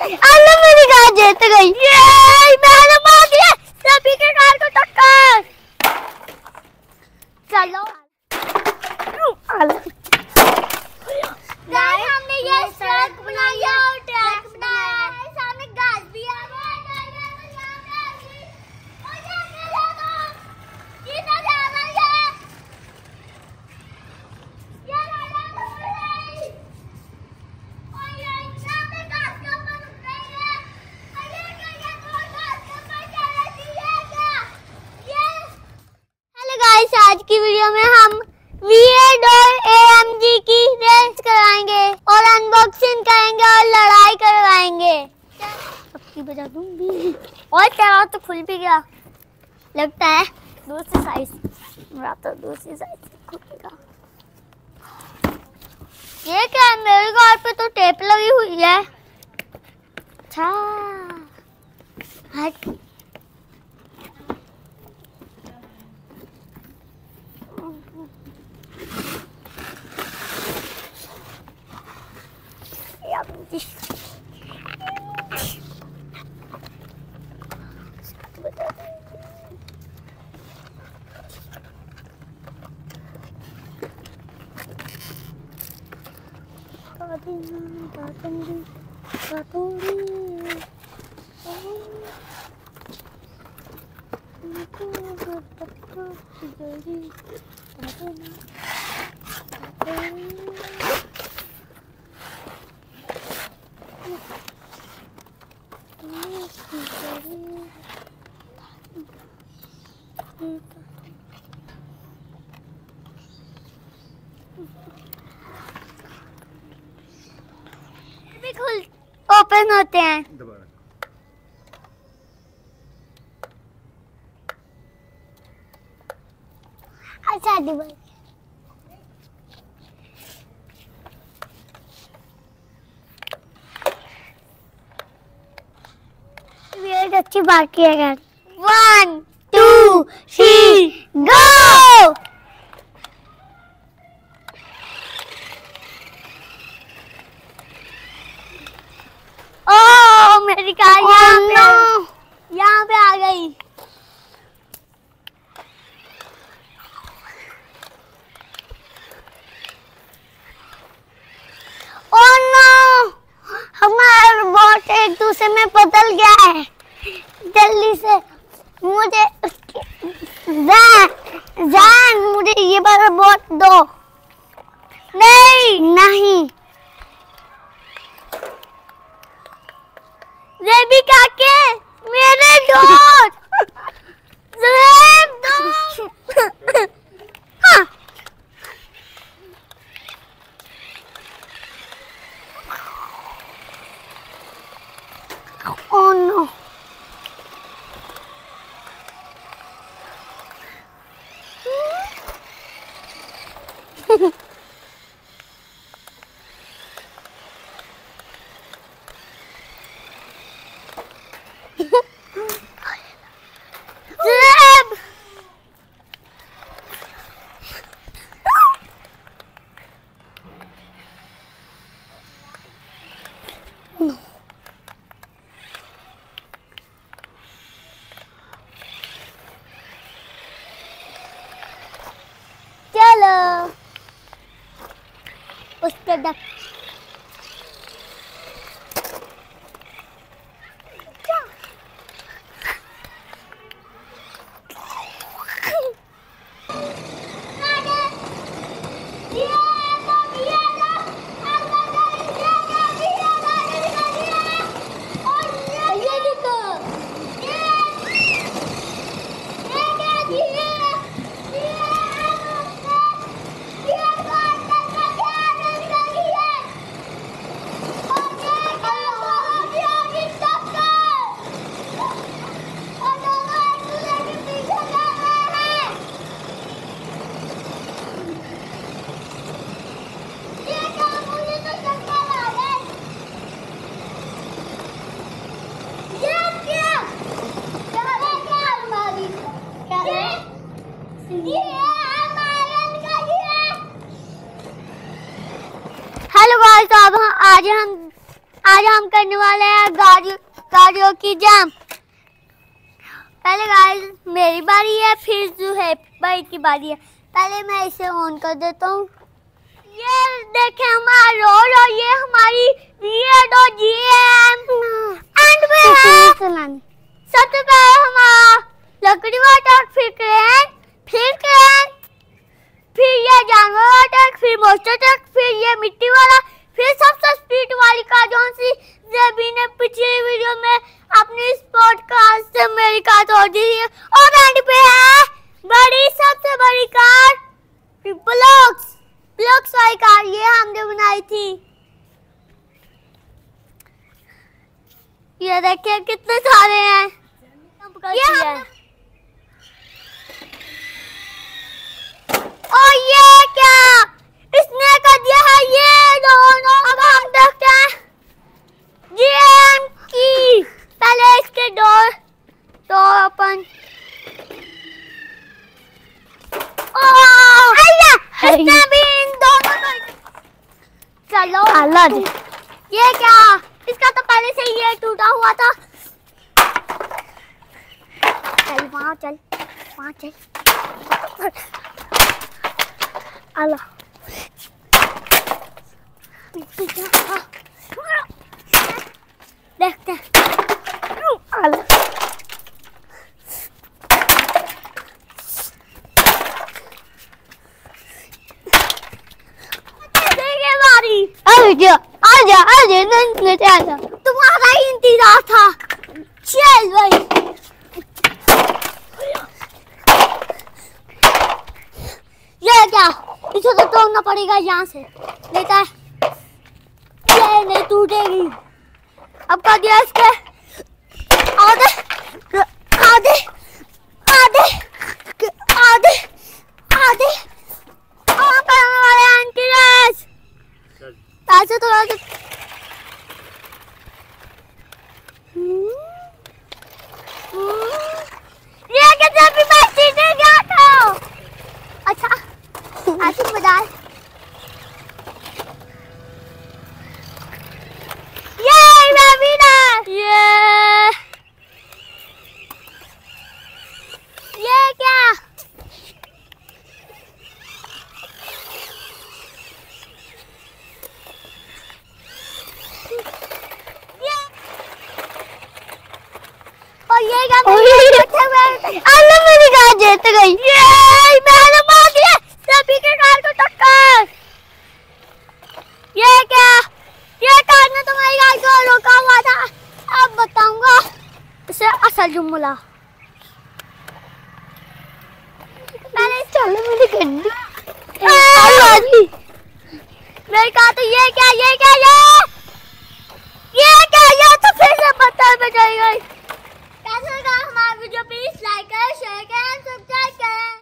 अल्लाह मेरी कार जीत गई ये मैंने मार दिया सभी के कार को टक्कर चलो गाइस हमने ये सड़क बनाई है और ट्रैक बनाया है सामने घास भी आ गया है गाइस यहाँ पे आ गई और ये क्या देखो ये ना जाना है ये राजा दूर है और ये सामने घास के ऊपर रुक रही है और ये क्या ये तो घास के ऊपर चल रही है क्या ये हेलो गाइस आज की वीडियो में हम एएमजी की रेंज कराएँगे और अनबॉक्सिंग करेंगे और लड़ाई करवाएँगे। बजा दूँगी। और चला तो खुल भी गया। लगता है दूसरी साइज़ मेरा तो दूसरी साइज़ खुलेगा। ये क्या है? मेरे कार पे तो टेप लगी हुई है। अच्छा। हट। Patung, patung, patung, Aku dapat kau. खुल ओपन होते हैं। अच्छा दिवाली अच्छी बात है वन टू थ्री गो ओ मेरी कार यहाँ पे यहाँ पे आ गई। हमारा रोबोट एक दूसरे में बदल गया है। जल्दी से मुझे उसकी जान जान मुझे ये वाला रोबोट दो। नहीं। नहीं। रेबी काके मेरे दोस्त। Ha ha. उस पे आज हम आज हम करने वाले हैं गाड़ियों गाड़ियों की जाम। पहले गाइस मेरी बारी है, फिर जो है भाई की बारी है। पहले मैं इसे ऑन कर देता हूँ। ये देखे हमारा रोड और ये हमारी वीएडो जीएम एंड में है सबसे पहले हमारा लकड़ी वाला फिर क्रेन फिर क्रेन फिर ये जानवर वाला ट्रक फिर मोस्टर ट्रक फिर ये मिट्टी वाला फिर सबसे स्पीड वाली कार जो सी जबी ने पिछली वीडियो में अपनी स्पोर्ट कार से मेरी कार तोड़ दी है और एंड पे है बड़ी सबसे बड़ी कार ब्लॉक्स ब्लॉक्स वाली कार ये हमने बनाई थी ये देखिए कितने सारे हैं। ये और ये क्या? इसने कर दिया है ये दोनों अब हम देखते हैं। जीएम की। पहले इसके डोर डोर ओपन। इसने भी इन दोनों चलो। ये क्या? इसका तो पहले से ही ये टूटा हुआ था। चल, वहाँ चल वहाँ चल। आला। देखते हैं अलग देखिए बारी आजा आजा नहीं आजा तुम्हारा ही इंतज़ार था चल भाई ये क्या इसे तो तोड़ना पड़ेगा यहाँ से लेता है ये नहीं टूटेगी अब कर दिया इसके जुमला पहले चल मेरी गड्डी मैं कहा तो ये क्या ये क्या ये? ये क्या ये तो फिर से पत्थर पे चली गई। कैसे लगा हमारा वीडियो प्लीज़ लाइक करें शेयर करें सब्सक्राइब करें।